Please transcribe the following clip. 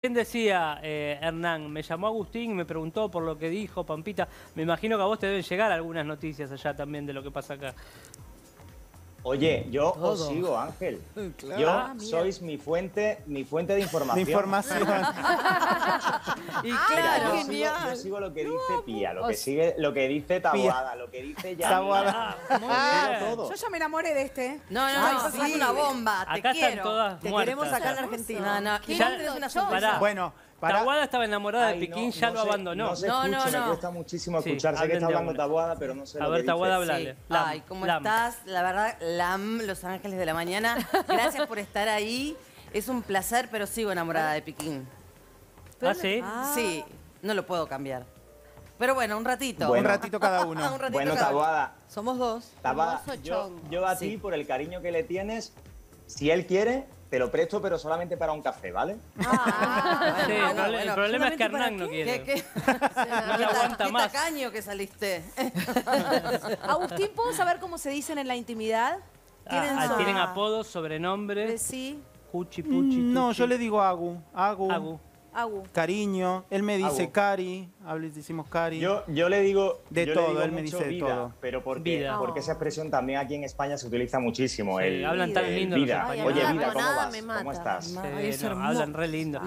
Bien decía eh, Hernán, me llamó Agustín me preguntó por lo que dijo Pampita. Me imagino que a vos te deben llegar algunas noticias allá también de lo que pasa acá. Oye, yo Todo. os sigo, Ángel. Claro. Yo Ah, sois mi fuente, mi fuente de información. De información. Y Mira, claro, yo, sigo, yo sigo lo que dice Pía, lo que sigue, lo que dice Taboada, lo que dice. Taboada. Ah. Yo ya me enamoré de este. ¿eh? No, no, Ay, no, sí. sos una bomba, te Acá están quiero. todas te muertas. queremos acá en la Argentina. No, no, Qué y lindo, Londres es una. Bueno, para... Tahuada estaba enamorada de Piquín, no, ya no lo se- abandonó. No se No, no, escucha, no. me cuesta muchísimo Sí, escuchar. sé que está hablando una. Taboada, pero no sé A lo ver, que Tahuada, dice. hablale. Sí. Lam, Ay, ¿cómo Lam. estás? La verdad, Lam, Los Ángeles de la Mañana. Gracias por estar ahí. Es un placer, pero sigo enamorada de Piquín. ¿Ah, sí? Sí, no lo puedo cambiar. Pero bueno, un ratito. Un Bueno. ratito cada uno. un ratito Bueno, cada uno. Taboada, Somos dos. Hermoso yo, yo a Sí. ti, por el cariño que le tienes, si él quiere, te lo presto, pero solamente para un café, ¿vale? Ah, Sí, el bueno, prole- bueno, el problema es que ¿solamente para Hernán no quiere. ¿Qué, qué? No le aguanta qué más. tacaño que saliste. Agustín, ¿puedo saber cómo se dicen en la intimidad? Ah, ah, su- tienen apodos, sobrenombres, Sí, Cuchi, Puchi, Mm, No, Tuchi. yo le digo Agu. Agu. Agu. Agu. Cariño. Él me dice Agu. Cari. Habla- decimos Cari. Yo, yo le digo. De yo todo, le digo él me dice de todo. Pero porque, Vida. porque esa expresión también aquí en España se utiliza muchísimo. Sí, el, hablan tan lindo vida. Oye, vida, ¿cómo vas? ¿Cómo estás? Hablan re lindo.